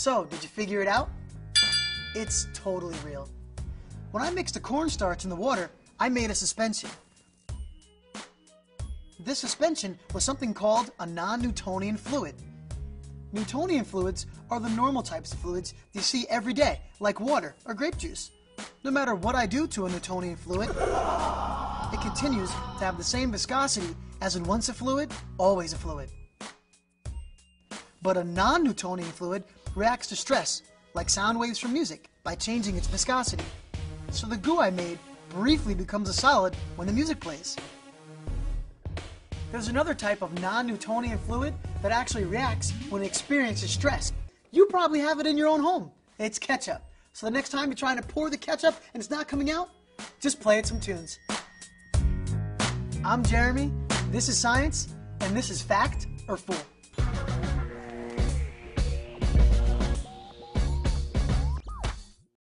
So, did you figure it out? It's totally real. When I mixed the cornstarch in the water, I made a suspension. This suspension was something called a non-Newtonian fluid. Newtonian fluids are the normal types of fluids you see every day, like water or grape juice. No matter what I do to a Newtonian fluid, it continues to have the same viscosity as in once a fluid, always a fluid. But a non-Newtonian fluid reacts to stress, like sound waves from music, by changing its viscosity. So the goo I made briefly becomes a solid when the music plays. There's another type of non-Newtonian fluid that actually reacts when it experiences stress. You probably have it in your own home. It's ketchup. So the next time you're trying to pour the ketchup and it's not coming out, just play it some tunes. I'm Jeremy, this is science, and this is fact or fool.